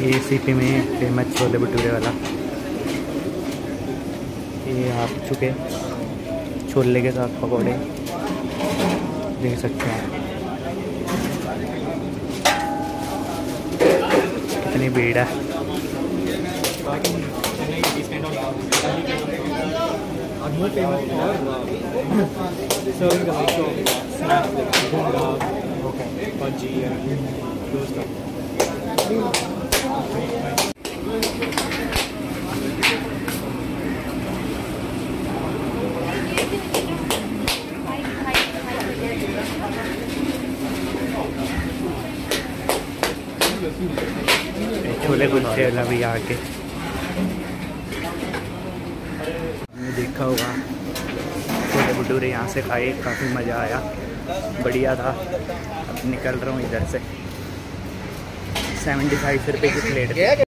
ये सीपी में फ़ेमस छोले भटूरे वाला। ये आप चुके। छोले के साथ पकौड़े। देख सकते हैं। कितनी भीड़ है। Are छोले कुलचे वाला भी आके। देखा होगा, छोले भटूरे यहाँ से खाए, काफ़ी मज़ा आया। बढ़िया था। अब निकल रहा हूँ इधर से। सेवेंटी फाइव रुपये की प्लेट